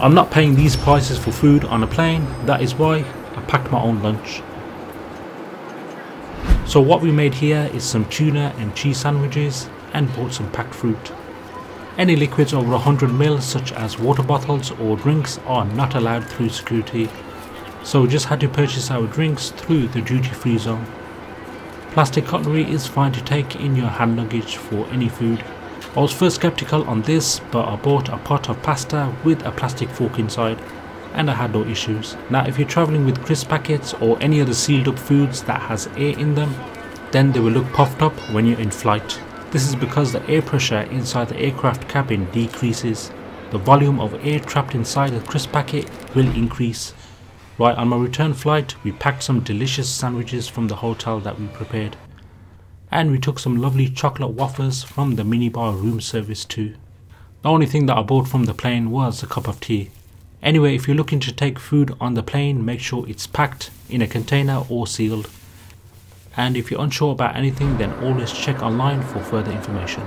I'm not paying these prices for food on a plane, that is why I packed my own lunch. So what we made here is some tuna and cheese sandwiches and bought some packed fruit. Any liquids over 100ml such as water bottles or drinks are not allowed through security, so we just had to purchase our drinks through the duty free zone. Plastic cutlery is fine to take in your hand luggage for any food. I was first skeptical on this but I bought a pot of pasta with a plastic fork inside and I had no issues. Now if you're travelling with crisp packets or any other sealed up foods that has air in them then they will look puffed up when you're in flight. This is because the air pressure inside the aircraft cabin decreases. The volume of air trapped inside the crisp packet will increase. Right on my return flight we packed some delicious sandwiches from the hotel that we prepared. And we took some lovely chocolate wafers from the minibar room service too. The only thing that I bought from the plane was a cup of tea. Anyway, if you're looking to take food on the plane, make sure it's packed in a container or sealed and if you're unsure about anything then always check online for further information.